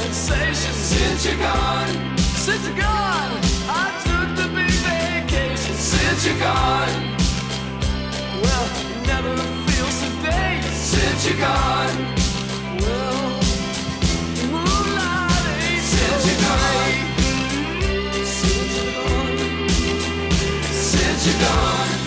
sensations since you're gone. Since you're gone, I took the big vacation since you're gone. Well, it never feels the day since you're gone. Well, moonlight ain't since you're gone. Since you're gone. Since you're gone.